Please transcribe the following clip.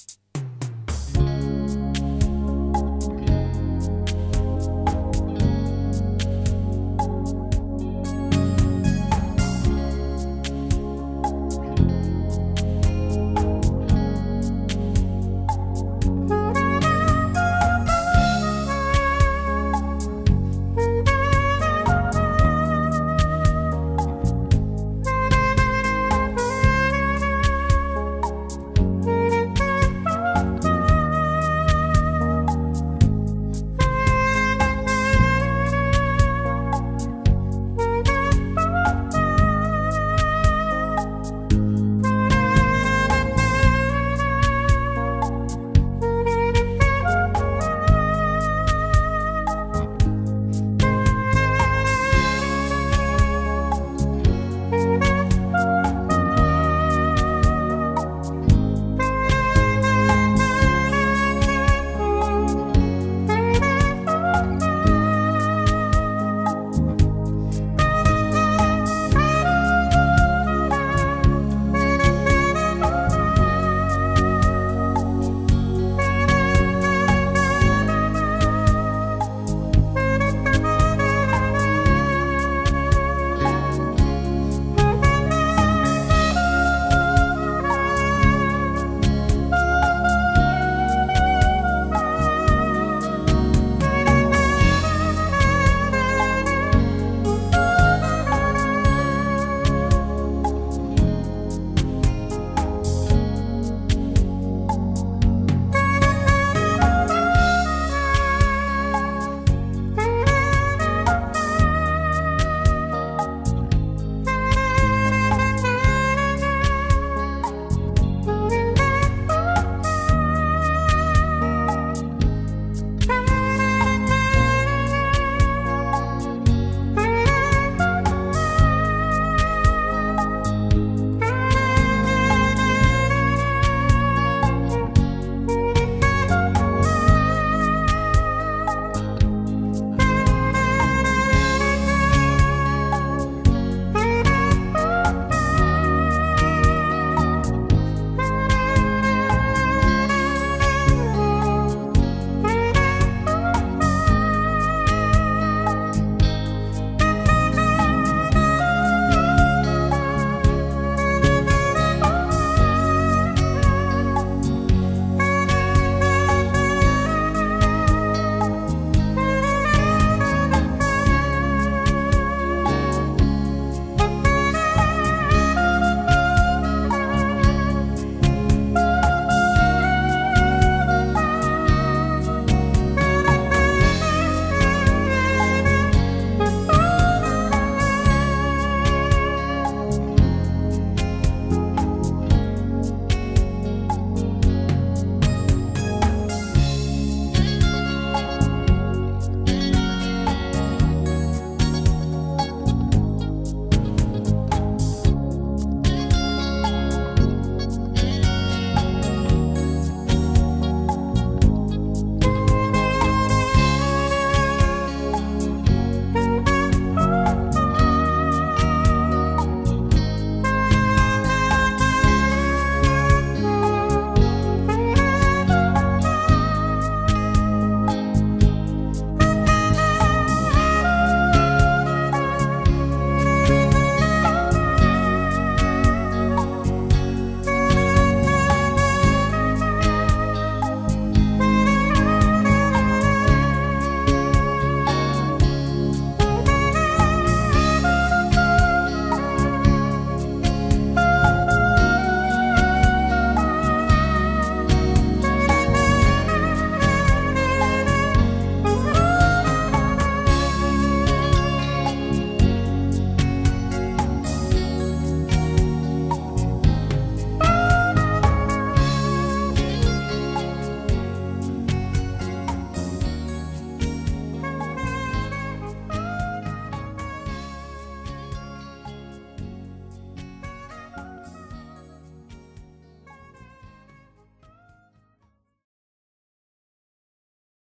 you